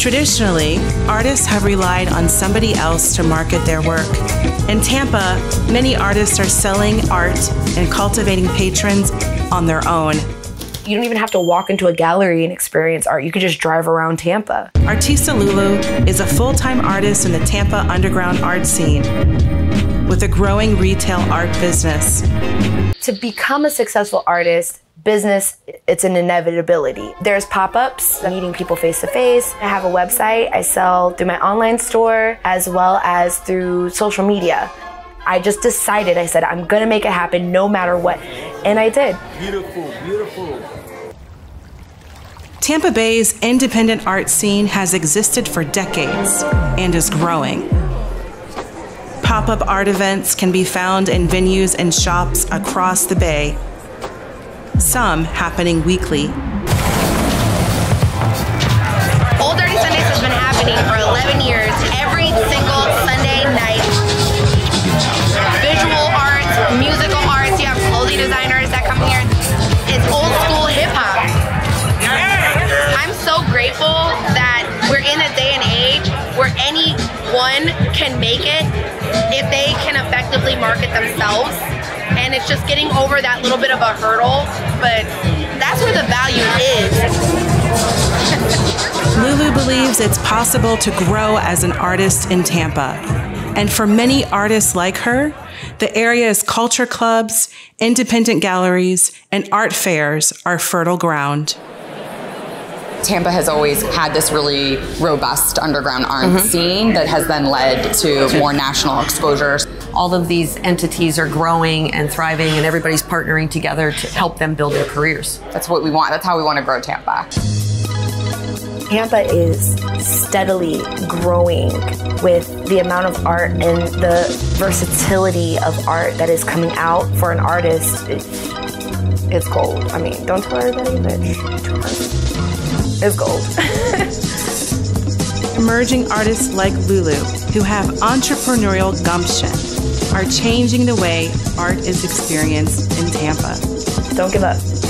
Traditionally, artists have relied on somebody else to market their work. In Tampa, many artists are selling art and cultivating patrons on their own. You don't even have to walk into a gallery and experience art. You could just drive around Tampa. Artysta Lulu is a full time artist in the Tampa underground art scene with a growing retail art business. To become a successful artist, business, it's an inevitability. There's pop ups, meeting people face to face. I have a website. I sell through my online store as well as through social media. I just decided, I said, I'm gonna make it happen no matter what. And I did. Beautiful, beautiful. Tampa Bay's independent art scene has existed for decades and is growing. Pop up art events can be found in venues and shops across the Bay, some happening weekly. Old Dirty Sundays has been happening for 11 years, every single Sunday night. Visual arts, musical arts, you have clothing designers that come here. It's old school hip hop. I'm so grateful that we're in a day and age where anyone can make it if they can effectively market themselves. And it's just getting over that little bit of a hurdle, but that's where the value is. Lulu believes it's possible to grow as an artist in Tampa. And for many artists like her, the area's culture clubs, independent galleries, and art fairs are fertile ground. Tampa has always had this really robust underground art mm-hmm. scene that has then led to more national exposures. All of these entities are growing and thriving, and everybody's partnering together to help them build their careers. That's what we want. That's how we want to grow Tampa. Tampa is steadily growing with the amount of art and the versatility of art that is coming out for an artist. it's gold. I mean, don't tell everybody, but it's gold. Emerging artists like Lulu, who have entrepreneurial gumption, are changing the way art is experienced in Tampa. Don't give up.